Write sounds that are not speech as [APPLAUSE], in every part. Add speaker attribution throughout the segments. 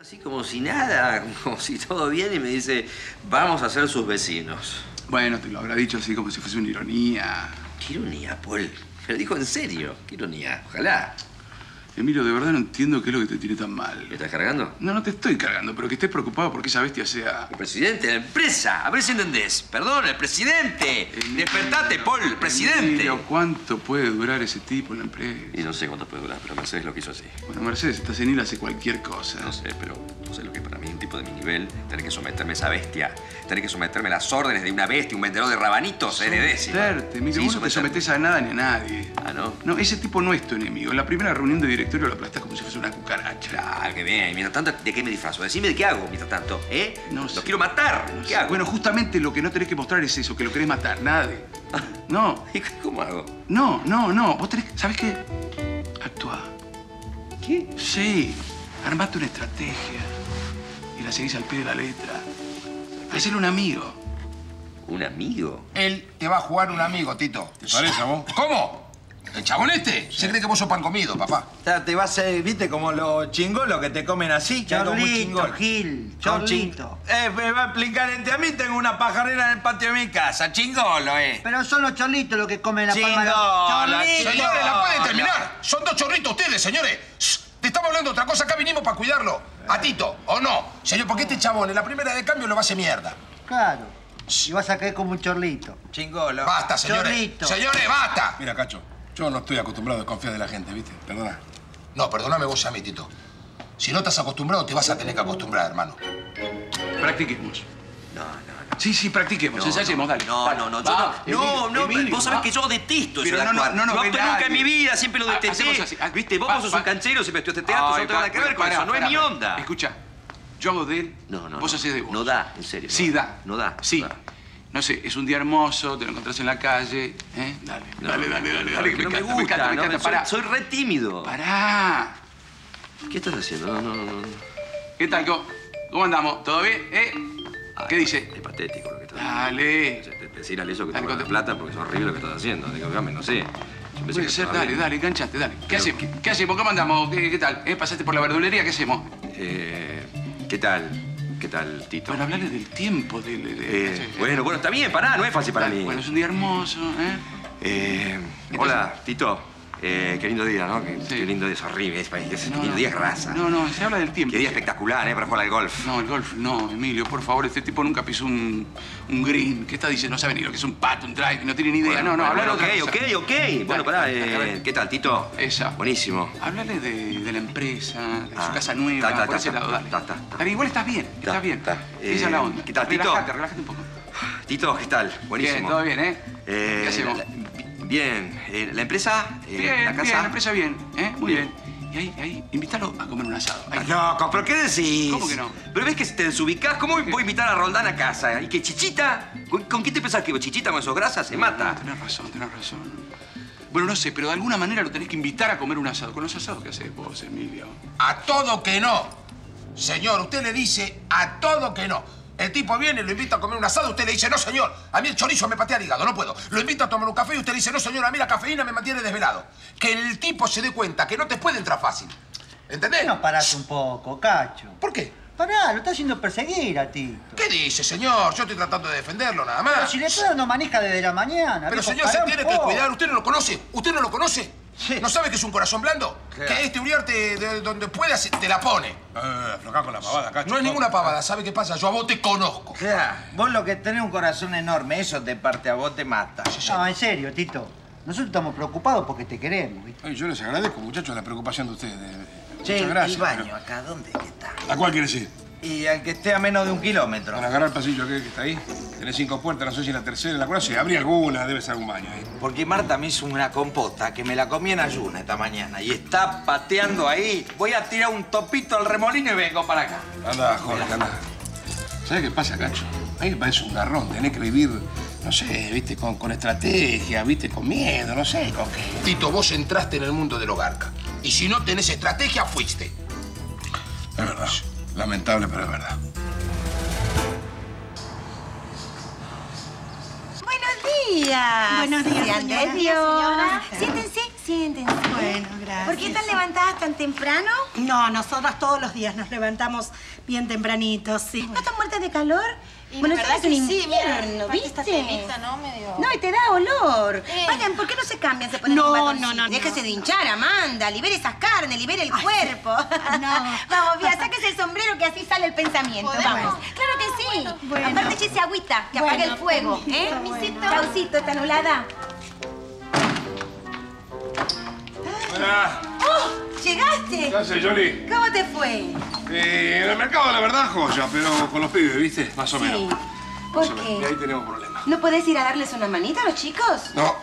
Speaker 1: Así como si nada, [LAUGHS] como si todo bien y me dice, vamos a ser sus vecinos.
Speaker 2: Bueno, te lo habrá dicho así como si fuese una ironía.
Speaker 1: ¿Qué ironía, Paul? Me lo dijo en serio. ¿Qué ironía? Ojalá.
Speaker 2: Emilio, de verdad no entiendo qué es lo que te tiene tan mal.
Speaker 1: ¿Me estás cargando?
Speaker 2: No, no te estoy cargando, pero que estés preocupado porque esa bestia sea...
Speaker 1: El presidente de la empresa. A ver si entendés. Perdón, el presidente. Despertate, Paul, el presidente.
Speaker 2: Emilio, ¿cuánto puede durar ese tipo en la empresa?
Speaker 1: Y no sé cuánto puede durar, pero Mercedes lo quiso así.
Speaker 2: Bueno, Mercedes, esta senil hace cualquier cosa.
Speaker 1: No sé, pero no sé lo que para mí un tipo de mi nivel, tener que someterme a esa bestia, tener que someterme a las órdenes de una bestia, un vendedor de rabanitos, décima.
Speaker 2: Someterte, Emilio,
Speaker 1: Sí,
Speaker 2: vos no te sometés a nada ni a nadie.
Speaker 1: Ah, ¿no?
Speaker 2: No, ese tipo no es tu enemigo. En la primera reunión de directorio lo aplastas como si fuese una cucaracha.
Speaker 1: Claro, qué bien. Mientras tanto, ¿de qué me disfrazo? Decime de qué hago mientras tanto, ¿eh?
Speaker 2: No
Speaker 1: Los
Speaker 2: sé.
Speaker 1: quiero matar.
Speaker 2: No
Speaker 1: ¿Qué
Speaker 2: sé.
Speaker 1: hago?
Speaker 2: Bueno, justamente lo que no tenés que mostrar es eso, que lo querés matar. Nada de... [LAUGHS] No,
Speaker 1: ¿Y cómo hago?
Speaker 2: no, no, no. Vos tenés. ¿Sabés qué? Actúa.
Speaker 1: ¿Qué?
Speaker 2: Sí. Armate una estrategia. Y la seguís al pie de la letra. Hacele un amigo.
Speaker 1: ¿Un amigo?
Speaker 3: Él te va a jugar un amigo, Tito.
Speaker 4: ¿Te parece a vos?
Speaker 3: ¿Cómo? ¿El chabón este? Se cree que vos sos pan comido, papá.
Speaker 5: Ya te vas a, viste, como los chingolos que te comen así. chingolo.
Speaker 6: Gil, chorlito.
Speaker 5: Eh, me va a explicar entre a mí, tengo una pajarera en el patio de mi casa. Chingolo, eh.
Speaker 6: Pero son los chorlitos los que comen la palma. de-
Speaker 5: Chingolo,
Speaker 6: Chorlito.
Speaker 3: Señores, ¿la pueden terminar? Son dos chorritos ustedes, señores. Shh, Te estamos hablando de otra cosa. Acá vinimos para cuidarlo. A Tito, ¿o no? Señor, porque este chabón en la primera de cambio lo va a hacer mierda.
Speaker 6: Claro. Y vas a caer como un chorlito.
Speaker 5: Chingolo.
Speaker 3: Basta, señores.
Speaker 6: Chorrito.
Speaker 3: Señores, basta.
Speaker 4: Mira, Cacho, yo no estoy acostumbrado a desconfiar de la gente, ¿viste? Perdona.
Speaker 3: No, perdóname vos a mí, Tito. Si no estás acostumbrado, te vas a tener que acostumbrar, hermano.
Speaker 2: Practiquemos.
Speaker 1: No, no.
Speaker 2: Sí, sí, practiquemos.
Speaker 1: No,
Speaker 2: dale.
Speaker 1: No,
Speaker 2: Dale.
Speaker 1: no, no,
Speaker 2: Va,
Speaker 1: no, no, no,
Speaker 2: Emilio,
Speaker 1: vos sabés
Speaker 2: va.
Speaker 1: que yo detesto eso
Speaker 2: Pero
Speaker 1: de
Speaker 2: no, no,
Speaker 1: actuar.
Speaker 2: no nos ve
Speaker 1: actué nunca en mi vida, siempre lo
Speaker 2: Ha-
Speaker 1: detesté.
Speaker 2: así. Ah,
Speaker 1: Viste, vos
Speaker 2: va,
Speaker 1: sos
Speaker 2: va.
Speaker 1: un canchero, siempre estudiaste teatro, yo no tengo nada que
Speaker 2: pa-
Speaker 1: ver con eso, no es mi onda.
Speaker 2: Escucha, yo hago de él,
Speaker 1: No, no,
Speaker 2: vos
Speaker 1: no.
Speaker 2: haces de vos.
Speaker 1: No da, en serio, no
Speaker 2: Sí,
Speaker 1: da. No da,
Speaker 2: Sí.
Speaker 1: no.
Speaker 2: No sé, es un día hermoso, te lo encontrás en la calle, ¿eh? Dale,
Speaker 1: No,
Speaker 2: dale, dale, dale, dale, que
Speaker 1: no
Speaker 2: me
Speaker 1: gusta,
Speaker 2: me encanta,
Speaker 1: no, soy- re tímido.
Speaker 2: pará.
Speaker 1: ¿Qué estás haciendo? No, no, no. no.
Speaker 2: ¿Qué tal? ¿Cómo, cómo andamos? ¿Todo bien? ¿Eh? ¿Qué
Speaker 1: Ay,
Speaker 2: dice?
Speaker 1: Es patético lo que estás
Speaker 2: Dale.
Speaker 1: haciendo. Decir al eso que te
Speaker 2: Dale, conté.
Speaker 1: plata porque es horrible lo que estás haciendo. Digo, dígame, no sé.
Speaker 2: Puede ser, dale, dale, enganchate, dale. ¿Qué,
Speaker 1: Pero-
Speaker 2: hace, qué, qué hacemos? ¿Cómo andamos? ¿Qué, qué tal? ¿Eh? ¿Pasaste por la verdulería? ¿Qué hacemos?
Speaker 1: Eh, ¿Qué tal? ¿Qué tal, Tito?
Speaker 2: Bueno, hablarle del tiempo, del... de- de-
Speaker 1: Eh, bueno, bueno, está bien, pará, no es fácil para
Speaker 2: Dale,
Speaker 1: mí.
Speaker 2: Bueno, es un día hermoso. Eh,
Speaker 1: hola, Tito. Eh, qué lindo día, ¿no? Qué,
Speaker 2: Sí.
Speaker 1: qué lindo día, es horrible. Es, es,
Speaker 2: No,
Speaker 1: lindo
Speaker 2: no.
Speaker 1: día es raza.
Speaker 2: No, no, se habla del tiempo.
Speaker 1: Qué día espectacular, ¿eh? Para jugar al golf.
Speaker 2: No, el golf, no, Emilio, por favor, este tipo nunca pisó un, un green. ¿Qué está diciendo? No sabe ni lo que es un pat, un drive, no tiene ni idea.
Speaker 1: Bueno,
Speaker 2: no, no,
Speaker 1: bueno,
Speaker 2: hablar
Speaker 1: bueno, ok,
Speaker 2: cosa.
Speaker 1: ok, ok. Bueno, pará,
Speaker 2: dale,
Speaker 1: eh. ¿qué tal, Tito?
Speaker 2: Esa.
Speaker 1: Buenísimo.
Speaker 2: Háblale de, de la empresa, de
Speaker 1: Ah,
Speaker 2: su casa nueva,
Speaker 1: ta, ta,
Speaker 2: por
Speaker 1: ta,
Speaker 2: ese lado, dale. Dale, igual estás bien, estás bien. Esa
Speaker 1: Eh,
Speaker 2: es la onda.
Speaker 1: ¿qué tal, Tito?
Speaker 2: Relájate, relájate un poco.
Speaker 1: Tito, ¿qué tal? Buenísimo.
Speaker 2: Bien, todo bien, ¿eh?
Speaker 1: Eh,
Speaker 2: ¿Qué hacemos?
Speaker 1: Bien. Eh, ¿La empresa? Eh,
Speaker 2: Bien,
Speaker 1: ¿La casa?
Speaker 2: bien, la empresa bien, ¿eh? Muy
Speaker 1: Bien.
Speaker 2: bien. Y ahí, ahí, invítalo a comer un asado. Ahí.
Speaker 1: Estás loco, ¿pero qué decís?
Speaker 2: ¿Cómo que no?
Speaker 1: ¿Pero ves que te desubicás? ¿Cómo voy a invitar a Roldán a casa? ¿Y que Chichita? ¿Con, con qué te pensás que Chichita con esos grasas se mata?
Speaker 2: Tenés razón, tenés razón. Bueno, no sé, pero de alguna manera lo tenés que invitar a comer un asado. ¿Con los asados qué haces vos, Emilio?
Speaker 3: A todo que no. Señor, usted le dice a todo que no. El tipo viene, lo invita a comer un asado, usted le dice, no, señor, a mí el chorizo me patea el hígado, no puedo. Lo invita a tomar un café y usted le dice, no, señor, a mí la cafeína me mantiene desvelado. Que el tipo se dé cuenta que no te puede entrar fácil. ¿Entendés?
Speaker 6: ¿Por qué no parás un poco, cacho?
Speaker 3: ¿Por qué?
Speaker 6: Pará, lo está haciendo perseguir a Tito.
Speaker 3: ¿Qué dice, señor? Yo estoy tratando de defenderlo nada
Speaker 6: Pero
Speaker 3: más.
Speaker 6: si le está dando manija desde la mañana.
Speaker 3: Pero
Speaker 6: viejo,
Speaker 3: señor, se tiene que cuidar. ¿Usted no lo conoce? ¿Usted no lo conoce?
Speaker 6: Sí.
Speaker 3: ¿No sabe que es un corazón blando? Que este Uriarte, de donde pueda, te la pone.
Speaker 4: Eh, con la pavada, Cacho.
Speaker 3: No es ninguna pavada. ¿Sabe qué pasa? Yo a vos te conozco.
Speaker 5: Ya, vos lo que tenés un corazón enorme, eso te parte a vos, te mata.
Speaker 6: No, en serio, Tito. Nosotros estamos preocupados porque te queremos, ¿viste?
Speaker 4: Ay, yo les agradezco, muchachos, la preocupación de ustedes.
Speaker 5: Che,
Speaker 4: Muchas gracias.
Speaker 5: el baño
Speaker 4: pero-
Speaker 5: acá, ¿dónde está?
Speaker 4: ¿A cuál quieres ir?
Speaker 5: Y al que esté a menos de un kilómetro.
Speaker 4: Para agarrar el pasillo aquel que está ahí. Tenés cinco puertas, no sé si la tercera, la cuarta. Si abrí alguna, debe ser un baño ahí.
Speaker 5: Porque Marta me hizo una compota que me la comí en ayuna esta mañana y está pateando ahí. Voy a tirar un topito al remolino y vengo para acá.
Speaker 4: Anda, Jorge, anda. ¿Sabes qué pasa, Cacho? Ahí parece un garrón. Tenés que vivir, no sé, viste, con, con estrategia, viste, con miedo, no sé, con qué.
Speaker 3: Tito, vos entraste en el mundo del hogar. Y si no tenés estrategia, fuiste.
Speaker 4: Es verdad. Lamentable, pero es verdad.
Speaker 7: Buenos días.
Speaker 8: Buenos días, señora. Señora. Siéntense,
Speaker 7: siéntense.
Speaker 8: Bueno, gracias.
Speaker 7: ¿Por qué están levantadas tan temprano?
Speaker 8: No, nosotras todos los días nos levantamos bien tempranito, sí.
Speaker 7: ¿No están muertas de calor?
Speaker 9: Y
Speaker 7: bueno,
Speaker 9: verdad
Speaker 7: es un
Speaker 9: que sí, mira,
Speaker 7: infierno, ¿viste?
Speaker 9: ¿no? Medio-
Speaker 7: No, y te da olor.
Speaker 9: Eh.
Speaker 7: Vayan, ¿por qué no se cambian? Se ponen
Speaker 8: No,
Speaker 7: un
Speaker 8: no, no, no.
Speaker 7: Déjese de hinchar, Amanda. Libere esas carnes, libere el cuerpo.
Speaker 8: no. [LAUGHS]
Speaker 7: Vamos, Vía, sáquese el sombrero que así sale el pensamiento.
Speaker 9: ¿Podemos?
Speaker 7: Vamos. Claro que sí.
Speaker 8: Bueno.
Speaker 7: Aparte, échese agüita, que apague
Speaker 8: Bueno,
Speaker 7: el fuego.
Speaker 8: permiso,
Speaker 7: ¿Eh?
Speaker 8: bueno.
Speaker 7: Chaucito, ¿está anulada?
Speaker 4: Hola.
Speaker 7: ¡Oh! ¿Llegaste?
Speaker 4: ¿Qué haces, Johnny?
Speaker 7: ¿Cómo te fue?
Speaker 4: Eh, en el mercado, la verdad, joya, pero con los pibes, ¿viste? Más o
Speaker 7: Sí.
Speaker 4: menos.
Speaker 7: ¿Por
Speaker 4: Más menos. Y ahí
Speaker 7: qué?
Speaker 4: tenemos problemas.
Speaker 7: ¿No podés ir a darles una manita a los chicos?
Speaker 4: No,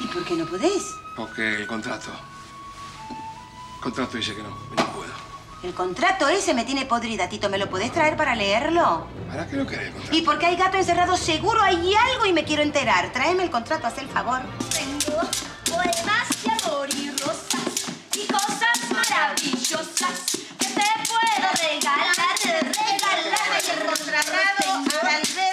Speaker 7: ¿Y por qué no podés?
Speaker 4: porque el contrato. El contrato dice que no, no puedo.
Speaker 7: El contrato ese me tiene podrida, Tito. ¿Me lo podés traer para leerlo?
Speaker 4: ¿Para qué no querés contrato?
Speaker 7: Y porque hay gato encerrado, seguro hay algo y me quiero enterar. Tráeme el contrato, haz el favor.
Speaker 10: Tengo poemas maravillosas que te puedo regalar, regalar el contratado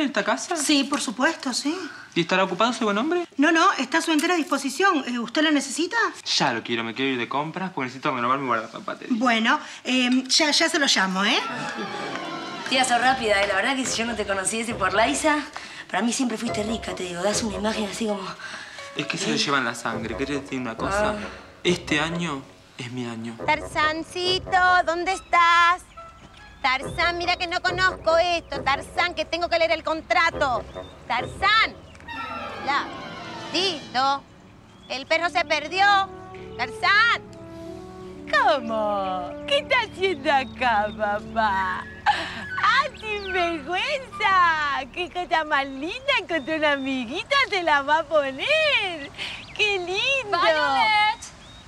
Speaker 7: en
Speaker 11: esta casa?
Speaker 8: Sí, por supuesto, sí.
Speaker 11: ¿Y estará ocupado ese buen hombre?
Speaker 8: No, no, está a su entera disposición. Eh, ¿Usted lo necesita?
Speaker 11: Ya lo quiero, me quiero ir de compras porque necesito renovar mi guardazapatería.
Speaker 8: Bueno, eh, ya, ya se lo llamo, ¿eh?
Speaker 9: Tía, sos rápida, ¿eh? La verdad que si yo no te conociese por Laisa, para mí siempre fuiste rica, te digo. Das una imagen así como...
Speaker 11: Es que se le llevan la sangre. ¿Querés decir una cosa?
Speaker 9: Ah.
Speaker 11: Este año es mi año.
Speaker 7: Tarzancito, ¿dónde estás? Tarzán, mira que no conozco esto. Tarzán, que tengo que leer el contrato. Tarzán. La. Tito. El perro se perdió. Tarzán.
Speaker 12: ¿Cómo? ¿Qué está haciendo acá, papá? ¡Ah, sin vergüenza! ¡Qué cosa más linda! Encontré una amiguita, te la va a poner. ¡Qué lindo!
Speaker 10: Violet.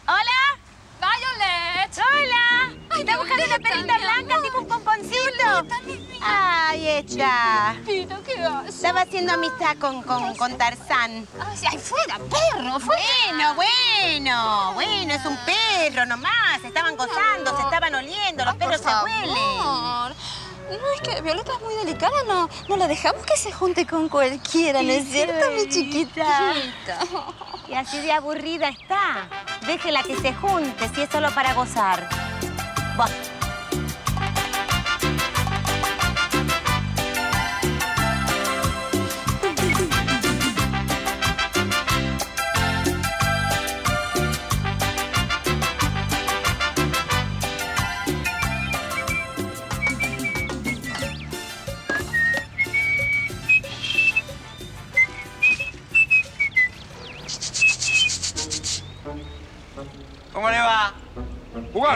Speaker 12: ¿Hola?
Speaker 10: Violet.
Speaker 12: ¡Hola!
Speaker 7: Una perrita blanca, tipo un pomponcito. Ahí está.
Speaker 10: ¿qué haces?
Speaker 7: Estaba haciendo amistad con, con, con Tarzán.
Speaker 10: Ay, fuera, perro, fuera.
Speaker 7: Bueno, bueno, bueno, es un perro nomás. Estaban gozando, se estaban oliendo, los
Speaker 10: Ay,
Speaker 7: perros se huelen.
Speaker 10: No, es que Violeta es muy delicada, no, no la dejamos que se junte con cualquiera, ¿no es cierto, mi chiquita?
Speaker 7: Y así de aburrida está. Déjela que se junte, si es solo para gozar. Buah.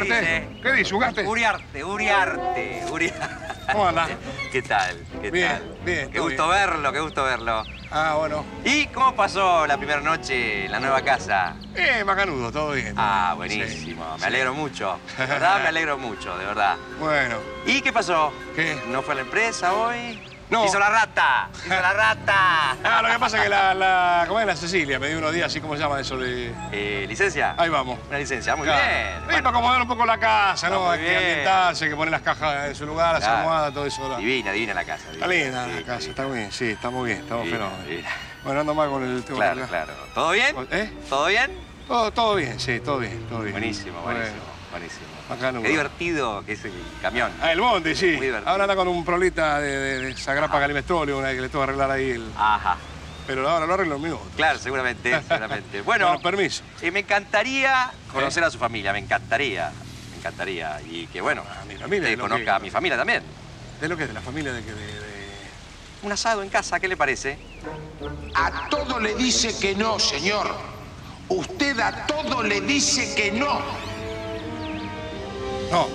Speaker 4: ¿Qué dice? ¿Jugaste?
Speaker 1: Uriarte, Uriarte, Uriarte.
Speaker 4: ¿Cómo anda?
Speaker 1: ¿Qué tal? ¿Qué
Speaker 4: Bien,
Speaker 1: tal?
Speaker 4: bien,
Speaker 1: Qué gusto
Speaker 4: bien.
Speaker 1: verlo, qué gusto verlo.
Speaker 4: Ah, bueno.
Speaker 1: ¿Y cómo pasó la primera noche en la nueva casa?
Speaker 4: Eh, macanudo, todo bien.
Speaker 1: Ah, buenísimo. Me alegro mucho. [LAUGHS] De verdad, me alegro mucho, de verdad.
Speaker 4: Bueno.
Speaker 1: ¿Y qué pasó?
Speaker 4: ¿Qué?
Speaker 1: ¿No fue a la empresa hoy?
Speaker 4: No.
Speaker 1: ¡Hizo la rata! ¡Hizo la rata!
Speaker 4: Ah, lo que pasa es que la, la, ¿cómo es la Cecilia? Me dio unos días así, ¿cómo se llama eso de...?
Speaker 1: Eh, ¿Licencia?
Speaker 4: Ahí vamos.
Speaker 1: Una licencia, muy
Speaker 4: Claro.
Speaker 1: bien.
Speaker 4: Sí,
Speaker 1: Bueno,
Speaker 4: para acomodar un poco la casa,
Speaker 1: No,
Speaker 4: Hay que
Speaker 1: bien.
Speaker 4: ambientarse, que poner las cajas en su lugar, las
Speaker 1: Claro.
Speaker 4: almohadas, todo eso.
Speaker 1: divina, divina la casa.
Speaker 4: Está
Speaker 1: divina.
Speaker 4: linda
Speaker 1: Sí,
Speaker 4: la casa,
Speaker 1: sí.
Speaker 4: está muy bien, sí, estamos bien, estamos
Speaker 1: Divina,
Speaker 4: fenómenos.
Speaker 1: divina.
Speaker 4: Bueno, ando mal con el tema.
Speaker 1: Claro, claro. ¿Todo bien?
Speaker 4: ¿Eh?
Speaker 1: ¿Todo bien?
Speaker 4: Todo, todo bien, sí, todo bien, todo bien.
Speaker 1: Buenísimo,
Speaker 4: Bueno.
Speaker 1: Buenísimo. Qué divertido que es el camión.
Speaker 4: Ah, el bondi, sí.
Speaker 1: Muy divertido.
Speaker 4: Ahora anda con un prolita de, de, de Sagrapa Calimestrolio, una que le tengo que arreglar ahí el...
Speaker 1: Ajá.
Speaker 4: pero ahora lo arreglo minuto.
Speaker 1: Claro, seguramente, [LAUGHS] seguramente. Bueno,
Speaker 4: Bueno, permiso.
Speaker 1: eh, me encantaría conocer a su familia, me encantaría. Me encantaría. Y que, bueno,
Speaker 4: mi familia,
Speaker 1: que
Speaker 4: lo
Speaker 1: conozca
Speaker 4: que-
Speaker 1: a mi familia también.
Speaker 4: ¿De lo que? ¿De la familia de que de, de-
Speaker 1: Un asado en casa, ¿qué le parece?
Speaker 3: A todo le dice que no, señor. Usted a todo le dice que no.
Speaker 4: No.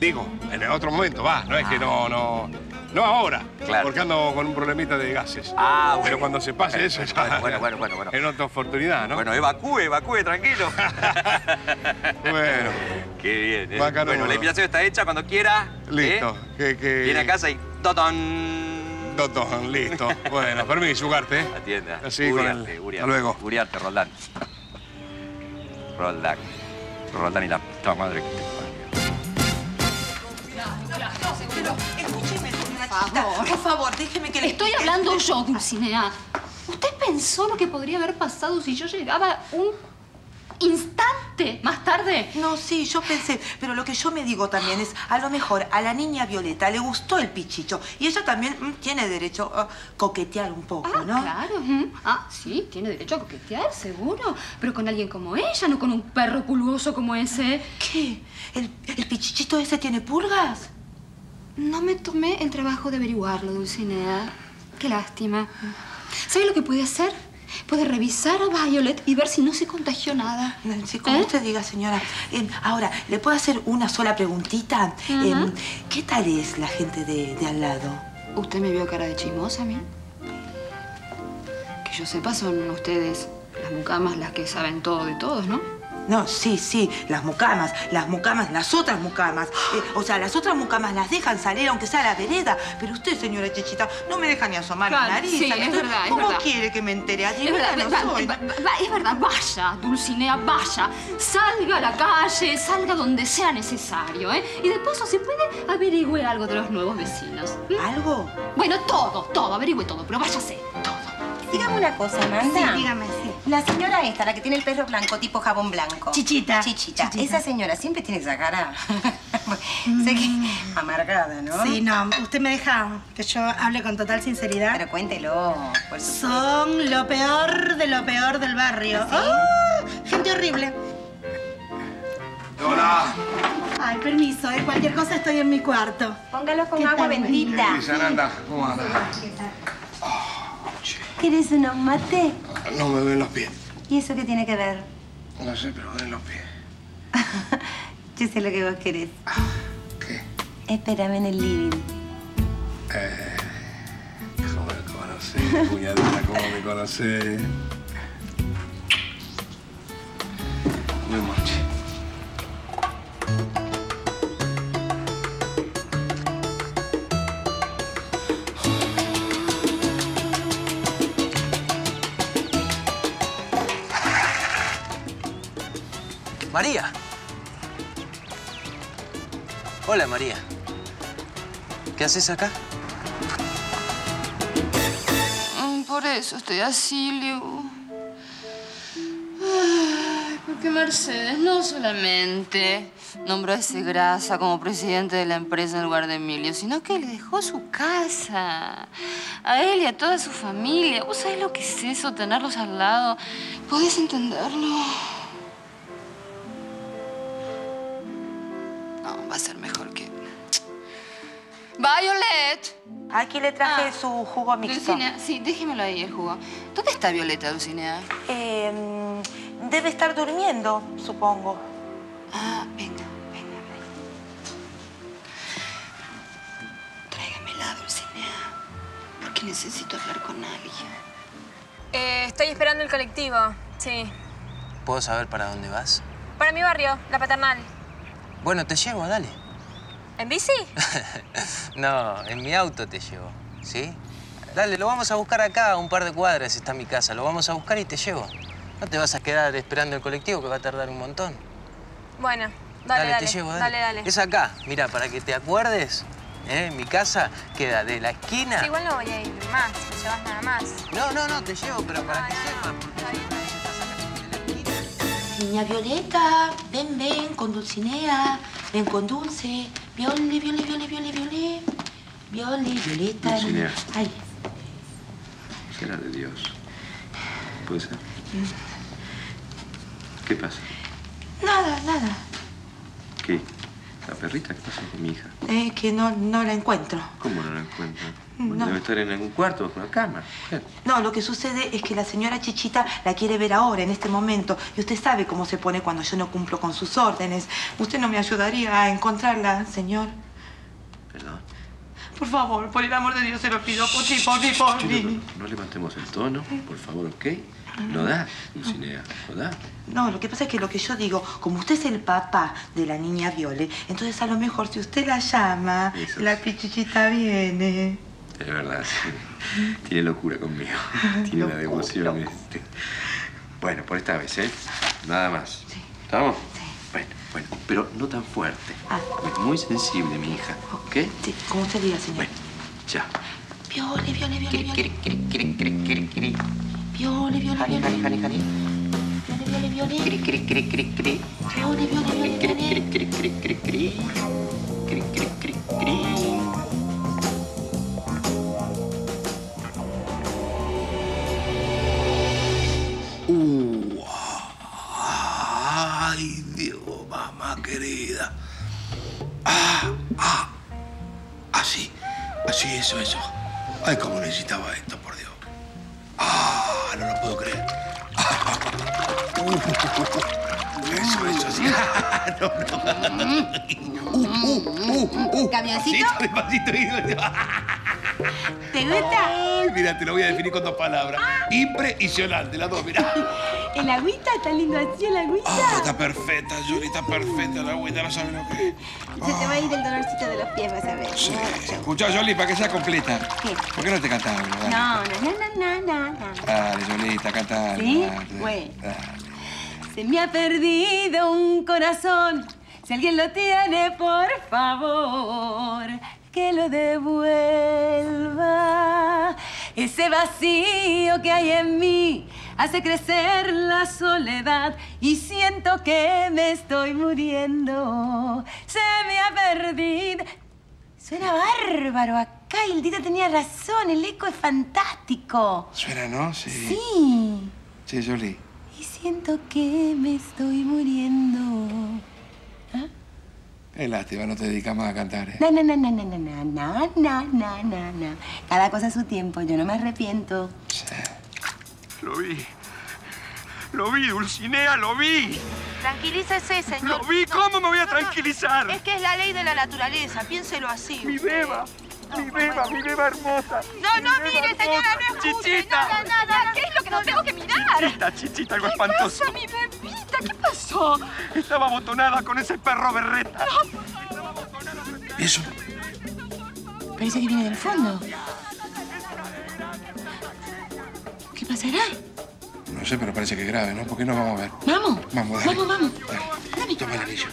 Speaker 4: Digo, en el otro momento, va. No es que no, no... No ahora,
Speaker 1: Claro.
Speaker 4: porque ando con un problemita de gases.
Speaker 1: Ah, bueno.
Speaker 4: Pero cuando se pase eso, ya-
Speaker 1: Bueno, bueno, bueno, bueno, bueno.
Speaker 4: En otra oportunidad, ¿no?
Speaker 1: Bueno, evacúe, evacúe, tranquilo. [LAUGHS]
Speaker 4: Bueno,
Speaker 1: Qué bien. ¿eh? Bueno, la invitación está hecha cuando quiera.
Speaker 4: listo.
Speaker 1: ¿eh?
Speaker 4: Que, que...
Speaker 1: Viene a casa y... ¡Totón!
Speaker 4: Totón, listo. Bueno, permiso, Ugarte. ¿eh?
Speaker 1: Atienda.
Speaker 4: Así con el-
Speaker 1: Uriarte, Uriarte.
Speaker 4: Hasta luego.
Speaker 1: Uriarte, Roldán. Roldán. Roldán y la puta madre que te parió.
Speaker 13: Escúcheme, señora Por favor, déjeme que le
Speaker 12: Estoy hablando yo, Dulcinea. ¿Usted pensó lo que podría haber pasado si yo llegaba un instante más tarde?
Speaker 13: No, sí, yo pensé, pero lo que yo me digo también es, a lo mejor a la niña Violeta le gustó el pichicho y ella también mm, tiene derecho a coquetear un poco,
Speaker 12: Ah,
Speaker 13: ¿no?
Speaker 12: claro. ujú. Ah, sí, tiene derecho a coquetear, seguro. Pero con alguien como ella, no con un perro pulgoso como ese.
Speaker 13: ¿Qué? ¿El, el pichichito ese tiene pulgas?
Speaker 12: No me tomé el trabajo de averiguarlo, Dulcinea. Qué lástima. ¿Sabe lo que puede hacer? Puede revisar a Violet y ver si no se contagió nada.
Speaker 13: Sí, como
Speaker 12: ¿Eh?
Speaker 13: usted diga, señora. Eh, ahora, ¿le puedo hacer una sola preguntita? Eh, ¿Qué tal es la gente de, de al lado?
Speaker 12: ¿Usted me vio cara de chismosa a mí? Que yo sepa, son ustedes las mucamas las que saben todo de todos, ¿no?
Speaker 13: No, sí, sí, las mucamas, las mucamas, las otras mucamas. [GASPS] Eh, o sea, las otras mucamas las dejan salir aunque sea a la vereda. Pero usted, señora Chechita, no me deja ni asomar
Speaker 12: Claro,
Speaker 13: la nariz.
Speaker 12: sí,
Speaker 13: ¿sabe?
Speaker 12: es
Speaker 13: Entonces,
Speaker 12: verdad, es
Speaker 13: ¿Cómo
Speaker 12: verdad.
Speaker 13: quiere que me entere?
Speaker 12: Es verdad,
Speaker 13: no
Speaker 12: va-
Speaker 13: soy.
Speaker 12: va- va- es verdad, vaya, Dulcinea, vaya. Salga a la calle, salga donde sea necesario, ¿eh? Y de paso, si puede, averigüe algo de los nuevos vecinos.
Speaker 13: ¿Algo?
Speaker 12: Bueno, todo, todo, averigüe todo, pero váyase.
Speaker 7: Dígame una cosa, Amanda.
Speaker 8: Sí, dígame, sí.
Speaker 7: La señora esta, la que tiene el perro blanco, tipo jabón blanco.
Speaker 8: Chichita.
Speaker 7: Chichita.
Speaker 8: Chichita.
Speaker 7: Esa señora siempre tiene esa cara. [LAUGHS] sé que amargada, ¿no?
Speaker 8: Sí, no, usted me deja que yo hable con total sinceridad.
Speaker 7: Pero cuéntelo, por supuesto.
Speaker 8: Son lo peor de lo peor del barrio.
Speaker 7: ¿Sí?
Speaker 8: ¡Ah! Gente horrible.
Speaker 4: Hola.
Speaker 8: Ay, permiso, ¿eh? Cualquier cosa estoy en mi cuarto.
Speaker 7: Póngalo con
Speaker 8: ¿Qué
Speaker 7: agua
Speaker 8: tal,
Speaker 7: bendita.
Speaker 4: Y Saranda, ¿cómo anda?
Speaker 7: ¿Quieres unos mate?
Speaker 4: No me ven los pies.
Speaker 7: ¿Y eso qué tiene que ver?
Speaker 4: No sé, pero ven los pies. [LAUGHS]
Speaker 7: Yo sé lo que vos querés.
Speaker 4: ¿Qué?
Speaker 7: Espérame en el living.
Speaker 4: Eh, ¿Cómo me conocés, cuñadita? ¿Cómo me conocés? Muy moche.
Speaker 14: María. Hola, María. ¿Qué haces acá?
Speaker 12: Mm, Por eso estoy así, Liu. Porque Mercedes no solamente nombró a ese grasa como presidente de la empresa en lugar de Emilio, sino que le dejó su casa. A él y a toda su familia. ¿Vos sabés lo que es eso, tenerlos al lado? ¿Podés entenderlo? Violet.
Speaker 13: Aquí le traje
Speaker 12: Ah.
Speaker 13: su jugo mixto.
Speaker 12: Dulcinea, sí, déjemelo ahí, el jugo. ¿Dónde está Violeta, Dulcinea?
Speaker 13: Eh, debe estar durmiendo, supongo.
Speaker 12: Ah, venga, venga, venga. Tráigamela, Dulcinea. Porque necesito hablar con alguien.
Speaker 15: Eh, estoy esperando el colectivo, sí.
Speaker 14: ¿Puedo saber para dónde vas?
Speaker 15: Para mi barrio, la paternal.
Speaker 14: Bueno, te llevo, dale.
Speaker 15: ¿En bici? [LAUGHS]
Speaker 14: no, en mi auto te llevo, ¿sí? Dale, lo vamos a buscar acá, a un par de cuadras está mi casa. Lo vamos a buscar y te llevo. No te vas a quedar esperando el colectivo que va a tardar un montón.
Speaker 15: Bueno, dale, dale.
Speaker 14: te llevo, dale.
Speaker 15: Dale, dale.
Speaker 14: Es acá, mira, para que te acuerdes, ¿eh? mi casa queda de la esquina.
Speaker 15: Sí, igual no voy a ir más, me llevas nada más.
Speaker 14: No, no, no, te llevo, pero para que sepas.
Speaker 13: Niña Violeta, ven, ven, con Dulcinea, ven con Dulce. Viole, viole, viole, viole, viole. Violi, Violeta.
Speaker 16: Dulcinea.
Speaker 13: Ay,
Speaker 16: Será de Dios. ¿Puede ser? ¿Qué pasa?
Speaker 13: nada, nada.
Speaker 16: ¿Qué? ¿La perrita? ¿Qué pasa con mi hija?
Speaker 13: Es que no, no la encuentro.
Speaker 16: ¿Cómo no la encuentro?
Speaker 13: No.
Speaker 16: Debe estar en algún cuarto bajo la cama. mujer.
Speaker 13: No, lo que sucede es que la señora Chichita la quiere ver ahora, en este momento. Y usted sabe cómo se pone cuando yo no cumplo con sus órdenes. ¿Usted no me ayudaría a encontrarla, señor?
Speaker 16: Perdón.
Speaker 13: Por favor, por el amor de Dios se lo pido. Por ti, por ti, por ti.
Speaker 16: No levantemos el tono, por favor, ¿ok? No da, Dulcinea, no da.
Speaker 13: No, lo que pasa es que lo que yo digo, como usted es el papá de la niña Viole, entonces a lo mejor si usted la llama,
Speaker 16: Eso
Speaker 13: la pichichita viene.
Speaker 16: Es verdad, sí. Tiene locura conmigo. Tiene una devoción. este. Bueno, por esta vez, ¿eh? Nada más. ¿Estamos? Bueno, bueno, pero no tan fuerte. Es muy sensible, mi hija. ¿Ok?
Speaker 13: Sí, como usted diga, señor.
Speaker 16: Ya.
Speaker 13: Viole, Viole, Viole, Viole.
Speaker 16: Kiri.
Speaker 13: Viole, Viole,
Speaker 16: Jani,
Speaker 13: Viole.
Speaker 16: jani, jani, jani.
Speaker 13: Viole, Viole, Viole.
Speaker 16: Kiri, kiri, kiri, kiri, kiri.
Speaker 13: Viole, Viole, Viole, Viole.
Speaker 16: kiri, kiri. Kiri, kiri, kiri, kiri.
Speaker 17: Uh, eso, eso. Ay, cómo necesitaba esto, por Dios. Ah, no lo puedo creer. Uh, [LAUGHS] eso, eso, sí. [LAUGHS] No, no. Uh, uh, uh, uh.
Speaker 18: ¿Camioncito? ¿Te gusta?
Speaker 17: Ay, mira, te lo voy a definir con dos palabras. Impresionante, las dos, mira. [LAUGHS]
Speaker 18: ¿El agüita? ¿Está lindo así el agüita?
Speaker 17: Ah, está perfecta, Yuri, está perfecta la agüita, no sabes lo que.
Speaker 18: Se te va a ir el dolorcito de los pies, vas a ver.
Speaker 17: Sí. Escuchá, Yoli, para que sea completa.
Speaker 18: ¿Qué?
Speaker 17: ¿Por qué no te cantás? Dale,
Speaker 18: No, no, no, no, no, no.
Speaker 17: dale Yolita, cantá.
Speaker 18: ¿Sí?
Speaker 17: dale,
Speaker 18: Bueno.
Speaker 17: dale.
Speaker 7: Se me ha perdido un corazón. Si alguien lo tiene, por favor, que lo devuelva. Ese vacío que hay en mí hace crecer la soledad y siento que me estoy muriendo. Se me ha perdido. Suena bárbaro acá. Y el Tito tenía razón. El eco es fantástico.
Speaker 17: Suena, ¿no? Sí.
Speaker 7: Sí.
Speaker 17: Sí, Yoli.
Speaker 7: Y siento que me estoy muriendo.
Speaker 17: Es lástima, no te dedicas más a cantar, ¿eh?
Speaker 7: No, no, no, no, no, no, no, no, no, no, no. Cada cosa a su tiempo, yo no me arrepiento.
Speaker 1: Lo vi. Lo vi, Dulcinea, lo vi.
Speaker 13: Tranquilícese, señor.
Speaker 1: Lo vi, ¿cómo me voy a tranquilizar?
Speaker 13: Es que es la ley de la naturaleza, piénselo así.
Speaker 1: Mi beba. Mi beba, mi beba hermosa.
Speaker 13: No, no, mire, señora, no escuche.
Speaker 1: Chichita.
Speaker 13: Nada, nada, ¿Qué es lo que no tengo que mirar?
Speaker 1: Chichita, chichita, algo espantoso.
Speaker 13: mi bebita? ¿Qué pasó?
Speaker 1: Estaba abotonada con ese perro berreta.
Speaker 17: ¿Y eso?
Speaker 7: Parece que viene del fondo. ¿Qué pasará?
Speaker 17: No sé, pero parece que es grave, ¿no? ¿Por qué no vamos a ver?
Speaker 7: Vamos.
Speaker 17: Vamos, dale.
Speaker 7: Vamos, vamos.
Speaker 17: Dale. Toma el anillo.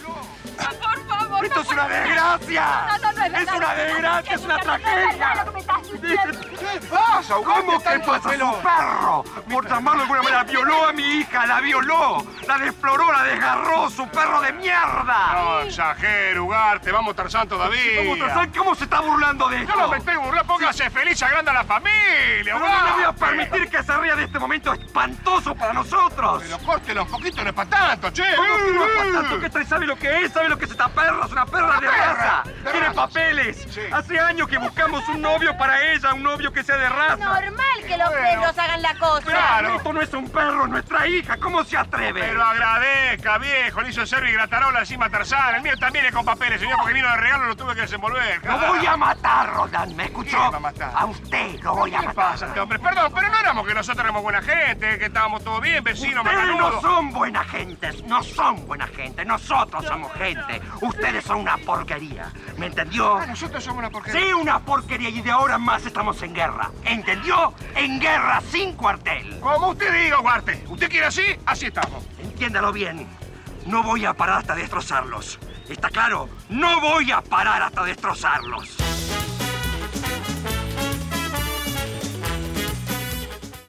Speaker 13: Por favor,
Speaker 1: ¡Esto es una desgracia!
Speaker 13: No, no, no,
Speaker 1: ¡Es una desgracia! ¡Es una
Speaker 13: No,
Speaker 1: tragedia!
Speaker 13: lo que me estás diciendo.
Speaker 1: ¿Qué pasa? ¿Cómo que pasa? Su perro, por llamarlo de alguna manera, violó a mi hija, la violó, la desfloró, la desgarró, su perro de mierda.
Speaker 4: No exagero, Ugarte. Vamos, Tarzán, todavía.
Speaker 1: ¿Cómo, Tarzán? ¿Cómo se está burlando de esto?
Speaker 4: Yo no me estoy burlando. Póngase feliz, agranda a la familia,
Speaker 1: Pero no le voy a permitir que se ría de este momento espantoso para nosotros.
Speaker 4: Pero córtelo un poquito, no es para tanto, che.
Speaker 1: ¿Cómo que no es para tanto? ¿Qué trae? ¿Sabe lo que es? ¿Sabe lo que es esta perra? Es una perra de
Speaker 4: perra,
Speaker 1: raza.
Speaker 4: de
Speaker 1: Tiene papeles. Hace años que buscamos un novio para ella, un novio que sea de raza.
Speaker 18: Normal que los perros hagan la cosa.
Speaker 1: Claro. Esto no es un perro, es nuestra hija. ¿Cómo se atreve?
Speaker 4: Pero agradezca, viejo. Le hizo el Servi Gratarola encima a Tarzán. El mío también es con papeles, señor, porque vino de regalo lo tuve que desenvolver.
Speaker 1: Lo voy a matar, Rodan. ¿Me escuchó?
Speaker 4: ¿Quién va a matar?
Speaker 1: A usted lo voy a
Speaker 4: ¿Qué
Speaker 1: matar.
Speaker 4: pasa, este hombre? Perdón, pero no éramos que nosotros éramos buena gente, que estábamos todos bien, vecinos,
Speaker 1: Ustedes no son buena gente, no son buena gente. Nosotros somos gente. Ustedes son una porquería. ¿Me entendió?
Speaker 4: Ah, nosotros somos una porquería.
Speaker 1: Sí, una porquería y de ahora en más estamos en guerra. ¿Entendió? En guerra sin cuartel.
Speaker 4: Como usted diga, Ugarte. ¿Usted quiere así? Así estamos.
Speaker 1: Entiéndalo bien. No voy a parar hasta destrozarlos. ¿Está claro? No voy a parar hasta destrozarlos.